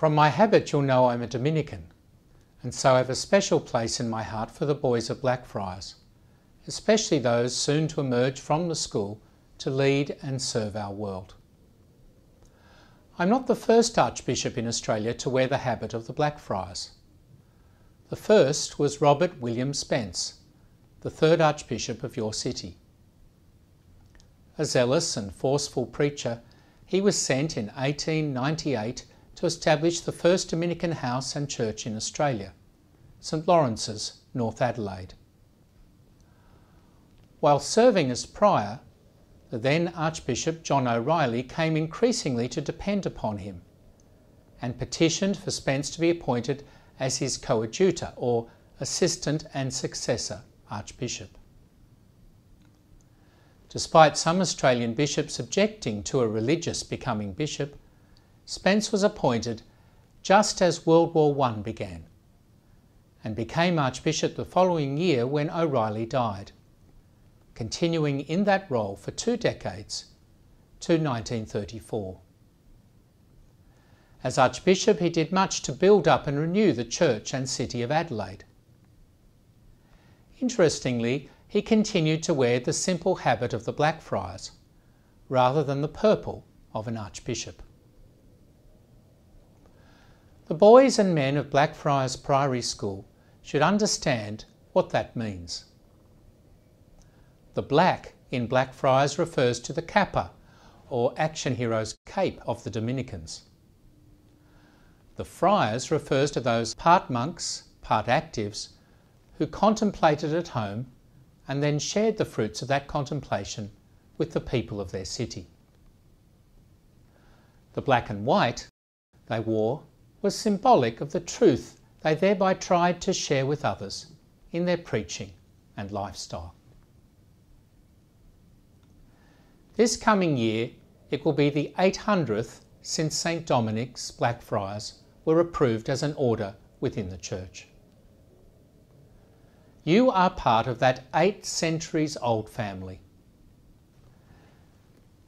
From my habit, you'll know I'm a Dominican, and so I have a special place in my heart for the boys of Blackfriars, especially those soon to emerge from the school to lead and serve our world. I'm not the first Archbishop in Australia to wear the habit of the Blackfriars. The first was Robert William Spence, the third Archbishop of your city. A zealous and forceful preacher, he was sent in 1898 to establish the first Dominican house and church in Australia, St Laurence's, North Adelaide. While serving as prior, the then Archbishop John O'Reily came increasingly to depend upon him and petitioned for Spence to be appointed as his coadjutor or assistant and successor Archbishop. Despite some Australian bishops objecting to a religious becoming bishop, Spence was appointed just as World War I began and became Archbishop the following year when O'Reily died, continuing in that role for two decades to 1934. As Archbishop, he did much to build up and renew the church and city of Adelaide. Interestingly, he continued to wear the simple habit of the Blackfriars rather than the purple of an archbishop. The boys and men of Blackfriars Priory School should understand what that means. The black in Blackfriars refers to the cappa, or action hero's cape of the Dominicans. The friars refers to those part monks, part actives, who contemplated at home and then shared the fruits of that contemplation with the people of their city. The black and white they wore was symbolic of the truth they thereby tried to share with others in their preaching and lifestyle. This coming year, it will be the 800th since St Dominic's Blackfriars were approved as an order within the Church. You are part of that eight centuries old family.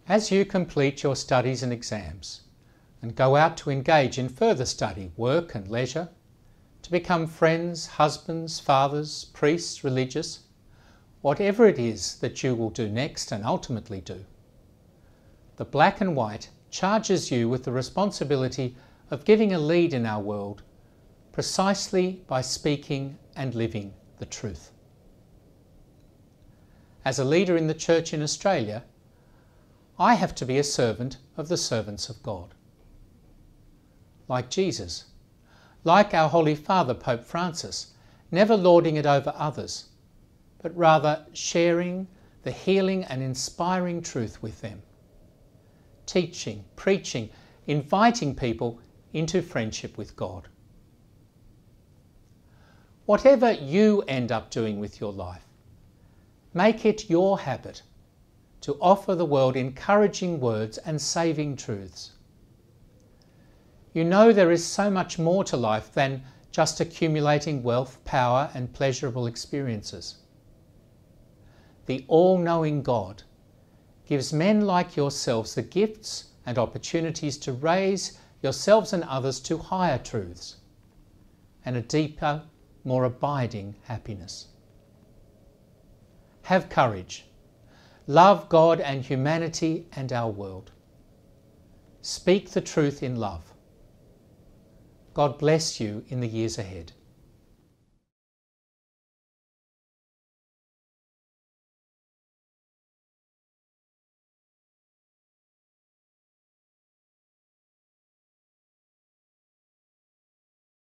As you complete your studies and exams, and go out to engage in further study, work, and leisure, to become friends, husbands, fathers, priests, religious, whatever it is that you will do next and ultimately do. The black and white charges you with the responsibility of giving a lead in our world precisely by speaking and living the truth. As a leader in the church in Australia, I have to be a servant of the servants of God like Jesus, like our Holy Father, Pope Francis, never lording it over others, but rather sharing the healing and inspiring truth with them, teaching, preaching, inviting people into friendship with God. Whatever you end up doing with your life, make it your habit to offer the world encouraging words and saving truths you know there is so much more to life than just accumulating wealth, power, and pleasurable experiences. The all knowing God gives men like yourselves the gifts and opportunities to raise yourselves and others to higher truths and a deeper, more abiding happiness. Have courage. Love God and humanity and our world. Speak the truth in love. God bless you in the years ahead.